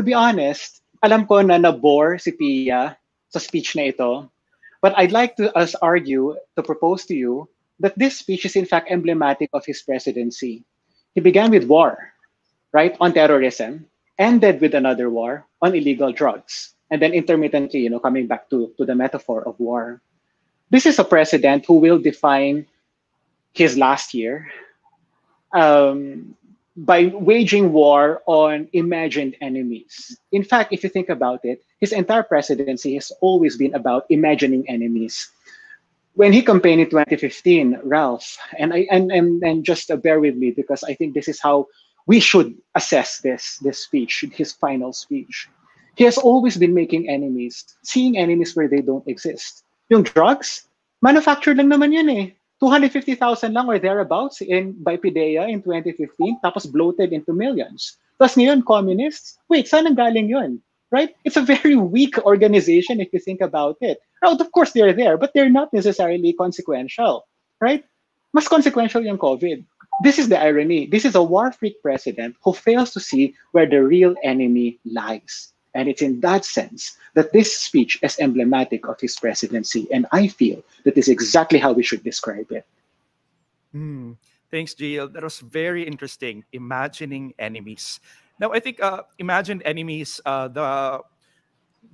to be honest, alam ko na nabore si Pia sa speech na ito. But I'd like to us argue, to propose to you, that this speech is in fact emblematic of his presidency. He began with war, right, on terrorism, ended with another war on illegal drugs, and then intermittently, you know, coming back to, to the metaphor of war. This is a president who will define his last year um, by waging war on imagined enemies. In fact, if you think about it, his entire presidency has always been about imagining enemies. When he campaigned in 2015, Ralph, and I and, and, and just uh, bear with me because I think this is how we should assess this this speech, his final speech. He has always been making enemies, seeing enemies where they don't exist. Yung drugs, manufactured lang naman yun eh. 250,000 lang or thereabouts in by PIDEA in 2015, tapos bloated into millions. Tapos ngayon, communists, wait, saan ang galing yun? Right? It's a very weak organization if you think about it. Right, of course, they're there, but they're not necessarily consequential. Right? Mas consequential yung COVID. This is the irony. This is a war freak president who fails to see where the real enemy lies. And it's in that sense that this speech is emblematic of his presidency. And I feel that is exactly how we should describe it. Mm, thanks, Jayeel. That was very interesting. Imagining enemies. Now, I think uh, imagined enemies, uh, the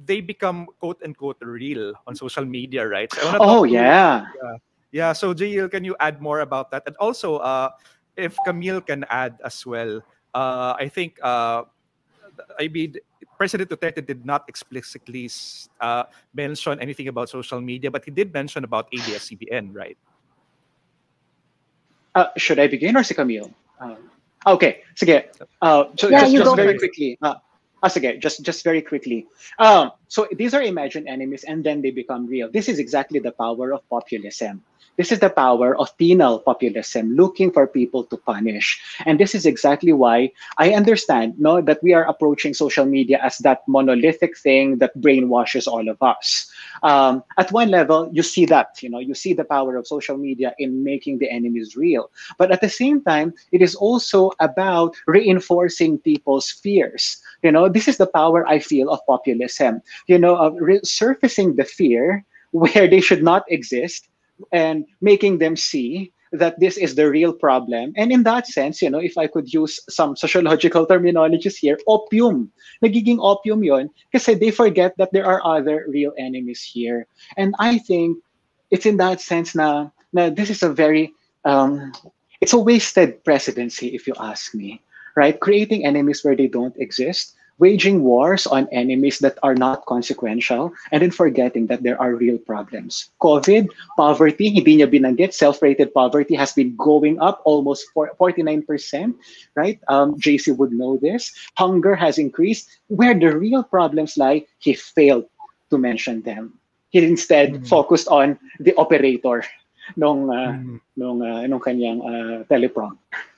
they become quote unquote real on social media, right? So oh, yeah. yeah. Yeah. So, Jayeel, can you add more about that? And also, uh, if Camille can add as well, uh, I think uh, I mean, President Duterte did not explicitly uh, mention anything about social media, but he did mention about ABS-CBN, right? Uh, should I begin or si Camille? Um, okay, sige. Uh, so yeah, just, just very quickly. Uh, Ah, sige, just just very quickly. Um, so these are imagined enemies, and then they become real. This is exactly the power of populism. This is the power of penal populism, looking for people to punish. And this is exactly why I understand no, that we are approaching social media as that monolithic thing that brainwashes all of us. Um, at one level, you see that, you know, you see the power of social media in making the enemies real. But at the same time, it is also about reinforcing people's fears. You know, this is the power I feel of populism, you know, of surfacing the fear where they should not exist and making them see that this is the real problem. And in that sense, you know, if I could use some sociological terminologies here, opium. Nagiging opium yon kasi they forget that there are other real enemies here. And I think it's in that sense na, na this is a very, um, it's a wasted presidency if you ask me, right? Creating enemies where they don't exist waging wars on enemies that are not consequential, and then forgetting that there are real problems. COVID, poverty, hindi niya binanggit, self-rated poverty has been going up almost 49%, right? Um, JC would know this. Hunger has increased. Where the real problems lie, he failed to mention them. He instead mm-hmm. focused on the operator nung uh, mm-hmm. nung uh, nung kanyang uh, teleprompter.